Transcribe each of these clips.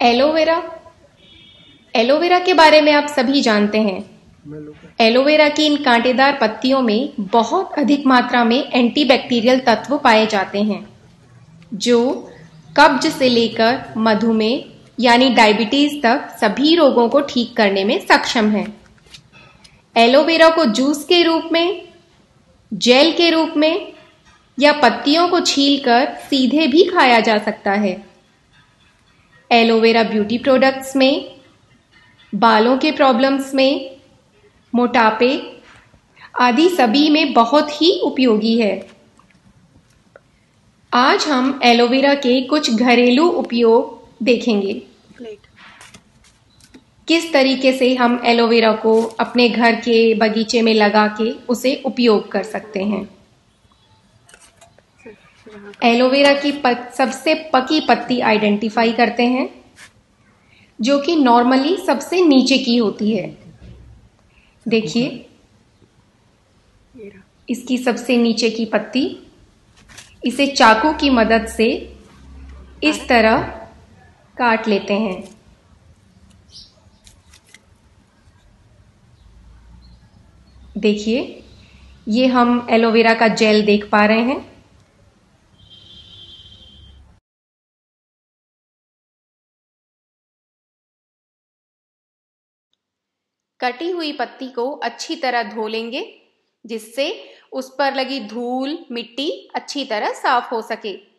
Aloe vera? Aloe vera के बारे में आप सभी जानते हैं। एलोवेरा की इन कांटेदार पत्तियों में बहुत अधिक मात्रा में एंटीबैक्टीरियल तत्व पाए जाते हैं जो कब्ज से लेकर मधुमेह यानी डायबिटीज़ तक सभी रोगों को ठीक करने में सक्षम है। एलोवेरा को जूस के रूप में जेल के रूप में या पत्तियों को छीलकर सीधे भी खाया जा सकता है। एलोवेरा ब्यूटी प्रोडक्ट्स में बालों के प्रॉब्लम्स में मोटापे आदि सभी में बहुत ही उपयोगी है। आज हम एलोवेरा के कुछ घरेलू उपयोग देखेंगे। किस तरीके से हम एलोवेरा को अपने घर के बगीचे में लगा के उसे उपयोग कर सकते हैं? एलोवेरा की पत, सबसे पकी पत्ती आइडेंटिफाई करते हैं जो कि नॉर्मली सबसे नीचे की होती है। देखिए। इसकी सबसे नीचे की पत्ती इसे चाकू की मदद से इस तरह काट लेते हैं। देखिए ये हम एलोवेरा का जेल देख पा रहे हैं। कटी हुई पत्ती को अच्छी तरह धो लेंगे, जिससे उस पर लगी धूल, मिट्टी अच्छी तरह साफ़ हो सके।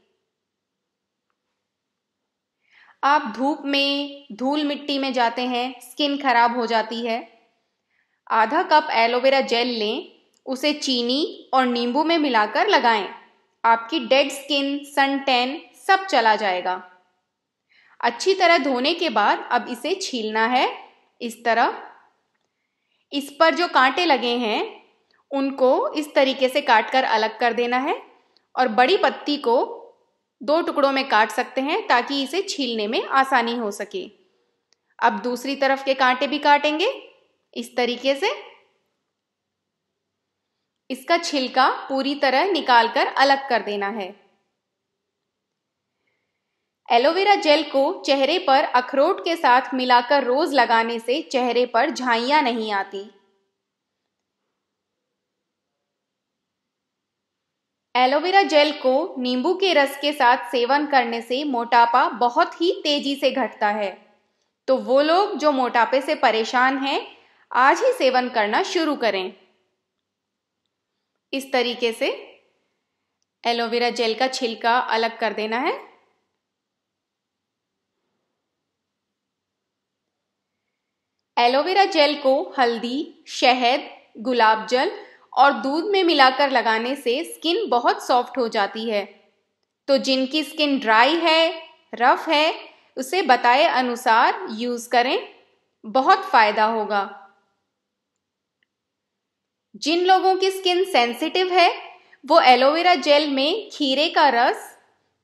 आप धूप में, धूल मिट्टी में जाते हैं, स्किन खराब हो जाती है। आधा कप एलोवेरा जेल लें, उसे चीनी और नींबू में मिलाकर लगाएँ। आपकी डेड स्किन, सन टैन सब चला जाएगा। अच्छी तरह धोने के बाद अब इसे छीलना है। इस तरह इस पर जो कांटे लगे हैं, उनको इस तरीके से काट कर अलग कर देना है और बड़ी पत्ती को दो टुकड़ों में काट सकते हैं ताकि इसे छीलने में आसानी हो सके। अब दूसरी तरफ़ के कांटे भी काटेंगे। इस तरीके से इसका छिलका पूरी तरह निकालकर अलग कर देना है। एलोवेरा जेल को चेहरे पर अखरोट के साथ मिलाकर रोज लगाने से चेहरे पर झाइयाँ नहीं आती। एलोवेरा जेल को नींबू के रस के साथ सेवन करने से मोटापा बहुत ही तेज़ी से घटता है। तो वो लोग जो मोटापे से परेशान हैं, आज ही सेवन करना शुरू करें। इस तरीके से एलोवेरा जेल का छिलका अलग कर देना है। एलोवेरा जेल को हल्दी, शहद गुलाब जल और दूध में मिलाकर लगाने से स्किन बहुत सॉफ्ट हो जाती है। तो जिनकी स्किन ड्राई है, रफ है, उसे बताए अनुसार यूज़ करें। बहुत फ़ायदा होगा। जिन लोगों की स्किन सेंसिटिव है, वो एलोवेरा जेल में खीरे का रस,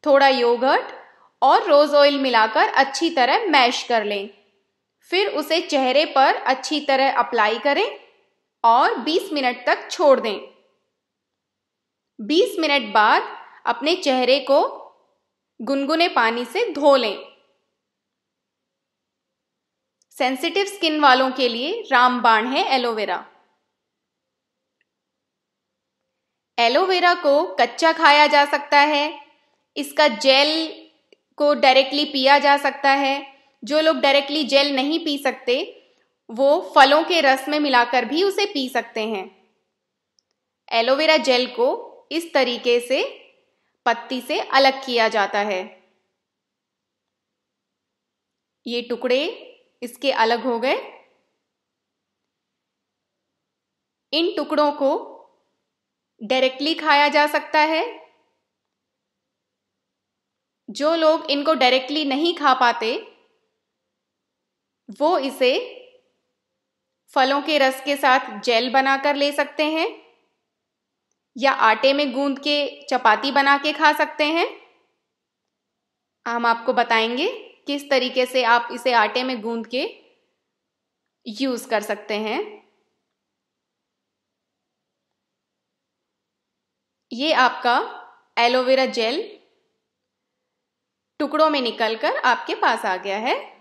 थोड़ा योगर्ट और रोज ऑयल मिलाकर अच्छी तरह मैश कर लें। फिर उसे चेहरे पर अच्छी तरह अप्लाई करें और 20 मिनट तक छोड़ दें। 20 मिनट बाद अपने चेहरे को गुनगुने पानी से धो लें। सेंसिटिव स्किन वालों के लिए रामबाण है एलोवेरा एलोवेरा को कच्चा खाया जा सकता है, इसका जेल को डायरेक्टली पिया जा सकता है जो लोग डायरेक्टली जेल नहीं पी सकते, वो फलों के रस में मिलाकर भी उसे पी सकते हैं। एलोवेरा जेल को इस तरीके से पत्ती से अलग किया जाता है। ये टुकड़े इसके अलग हो गए। इन टुकड़ों को डायरेक्टली खाया जा सकता है। जो लोग इनको डायरेक्टली नहीं खा पाते वो इसे फलों के रस के साथ जेल बनाकर ले सकते हैं, या आटे में गूंद के चपाती बना के खा सकते हैं। हम आपको बताएँगे किस तरीके से आप इसे आटे में गूंद के यूज़ कर सकते हैं। ये आपका एलोवेरा जेल टुकड़ों में निकलकर आपके पास आ गया है।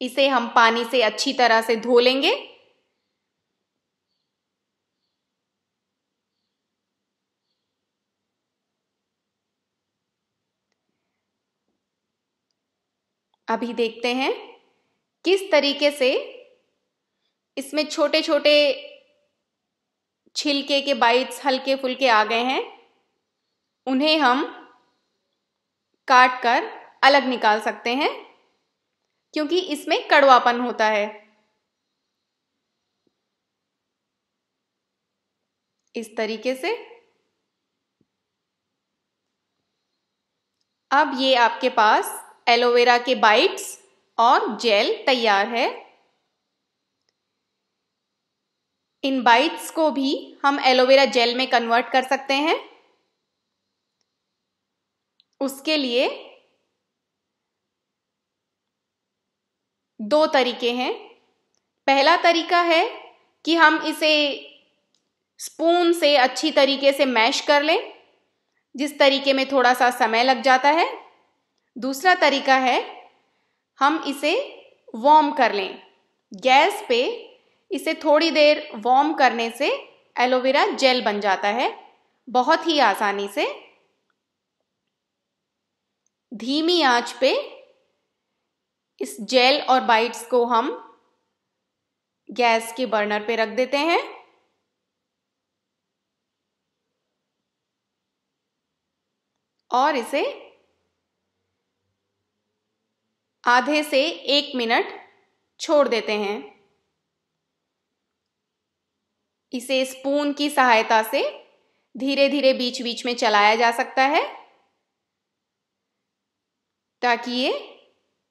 इसे हम पानी से अच्छी तरह से धो लेंगे। अभी देखते हैं किस तरीके से इसमें छोटे छोटे छिलके के बाइट्स हल्के फुल्के आ गए हैं। उन्हें हम काट कर अलग निकाल सकते हैं। क्योंकि इसमें कड़वापन होता है। इस तरीके से। अब ये आपके पास एलोवेरा के बाइट्स और जेल तैयार है। इन बाइट्स को भी हम एलोवेरा जेल में कन्वर्ट कर सकते हैं। उसके लिए दो तरीके हैं। पहला तरीका है कि हम इसे स्पून से अच्छी तरीके से मैश कर लें, जिस तरीके में थोड़ा सा समय लग जाता है। दूसरा तरीका है, हम इसे वार्म कर लें। गैस पे इसे थोड़ी देर वार्म करने से एलोवेरा जेल बन जाता है, बहुत ही आसानी से। धीमी आँच पे इस जेल और बाइट्स को हम गैस के बर्नर पे रख देते हैं। और इसे आधे से एक मिनट छोड़ देते हैं। इसे स्पून की सहायता से धीरे धीरे बीच बीच में चलाया जा सकता है, ताकि ये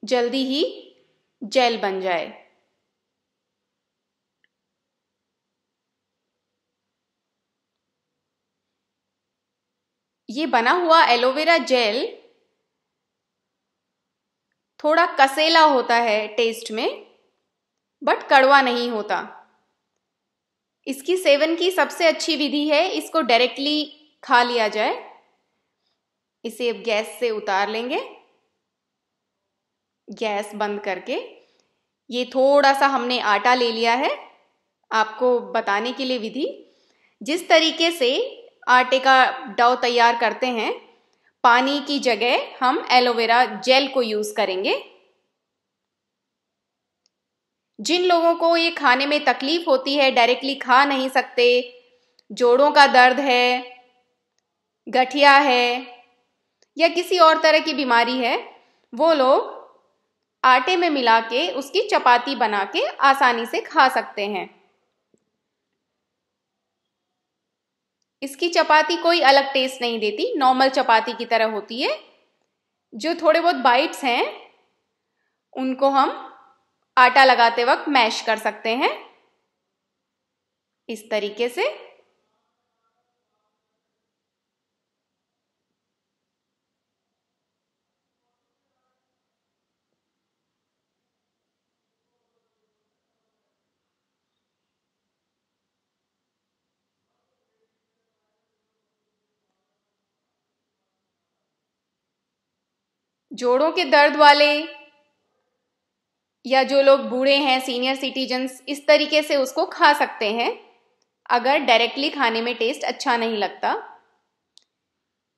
जल्दी ही जेल बन जाए। ये बना हुआ एलोवेरा जेल थोड़ा कसेला होता है टेस्ट में, बट कड़वा नहीं होता। इसकी सेवन की सबसे अच्छी विधि है, इसको डायरेक्टली खा लिया जाए। इसे अब गैस से उतार लेंगे। गैस बंद करके। ये थोड़ा सा हमने आटा ले लिया है आपको बताने के लिए विधि। जिस तरीके से आटे का डव तैयार करते हैं, पानी की जगह हम एलोवेरा जेल को यूज़ करेंगे। जिन लोगों को ये खाने में तकलीफ़ होती है, डायरेक्टली खा नहीं सकते, जोड़ों का दर्द है, गठिया है या किसी और तरह की बीमारी है, वो लोग आटे में मिला के उसकी चपाती बना के आसानी से खा सकते हैं। इसकी चपाती कोई अलग टेस्ट नहीं देती नॉर्मल चपाती की तरह होती है। जो थोड़े बहुत बाइट्स हैं, उनको हम आटा लगाते वक्त मैश कर सकते हैं। इस तरीके से जोड़ों के दर्द वाले या जो लोग बूढ़े हैं सीनियर सिटीजन्स इस तरीके से उसको खा सकते हैं। अगर डायरेक्टली खाने में टेस्ट अच्छा नहीं लगता,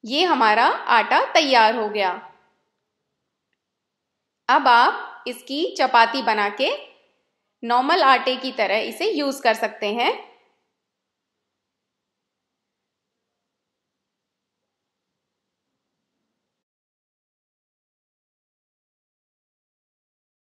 ये हमारा आटा तैयार हो गया। अब आप इसकी चपाती बना के नॉर्मल आटे की तरह इसे यूज़ कर सकते हैं।